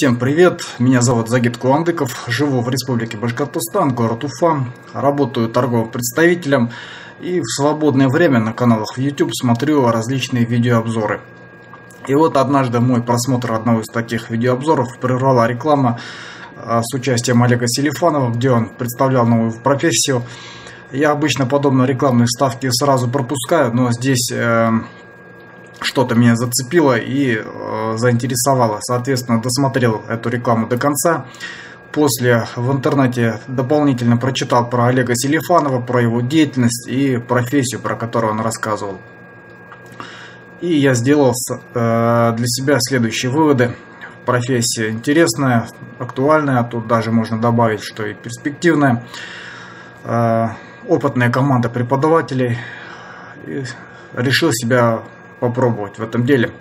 Всем привет, меня зовут Загид Куандыков, живу в Республике Башкортостан, город Уфа, работаю торговым представителем и в свободное время на каналах в YouTube смотрю различные видеообзоры. И вот однажды мой просмотр одного из таких видеообзоров прервала реклама а, с участием Олега Селифанова, где он представлял новую профессию. Я обычно подобные рекламные вставки сразу пропускаю, но здесь э, что-то меня зацепило и э, заинтересовало. Соответственно, досмотрел эту рекламу до конца. После в интернете дополнительно прочитал про Олега Селифанова, про его деятельность и профессию, про которую он рассказывал. И я сделал э, для себя следующие выводы. Профессия интересная, актуальная, тут даже можно добавить, что и перспективная. Э, опытная команда преподавателей. И решил себя попробовать в этом деле.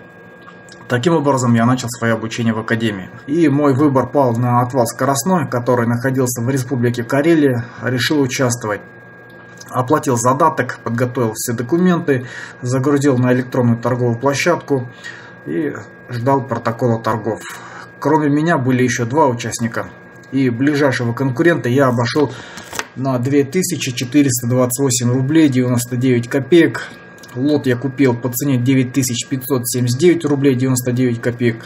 Таким образом, я начал свое обучение в академии. И мой выбор пал на отвал скоростной, который находился в республике Карелия. Решил участвовать. Оплатил задаток, подготовил все документы, загрузил на электронную торговую площадку и ждал протокола торгов. Кроме меня были еще два участника. И ближайшего конкурента я обошел на 2428 рублей 99 копеек. Лот я купил по цене 9579 рублей 99 копеек.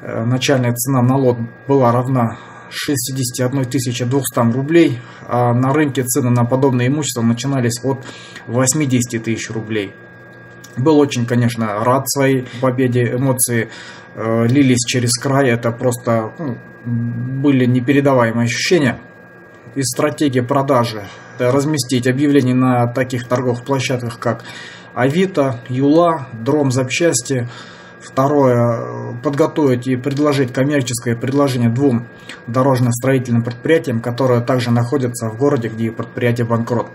Э, начальная цена на лот была равна 61 200 рублей, а на рынке цены на подобное имущество начинались от 80 тысяч рублей. Был очень, конечно, рад своей победе, эмоции э, лились через край, это просто ну, были непередаваемые ощущения. И стратегия продажи, разместить объявление на таких торговых площадках, как Авито, Юла, Дром запчасти. Второе, подготовить и предложить коммерческое предложение двум дорожно-строительным предприятиям, которые также находятся в городе, где предприятие банкрот.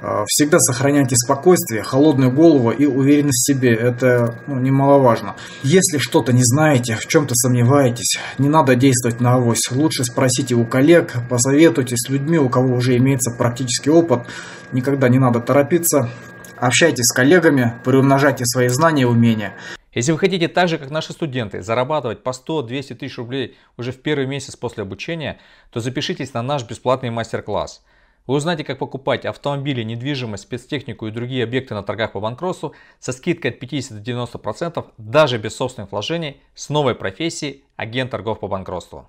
А, всегда сохраняйте спокойствие, холодную голову и уверенность в себе. Это ну, немаловажно. Если что-то не знаете, в чем-то сомневаетесь, не надо действовать на авось. Лучше спросите у коллег, посоветуйтесь с людьми, у кого уже имеется практический опыт. Никогда не надо торопиться общайтесь с коллегами, приумножайте свои знания и умения. Если вы хотите так же, как наши студенты, зарабатывать по 100-200 тысяч рублей уже в первый месяц после обучения, то запишитесь на наш бесплатный мастер-класс. Вы узнаете, как покупать автомобили, недвижимость, спецтехнику и другие объекты на торгах по банкротству со скидкой от 50-90%, даже без собственных вложений, с новой профессией агент торгов по банкротству.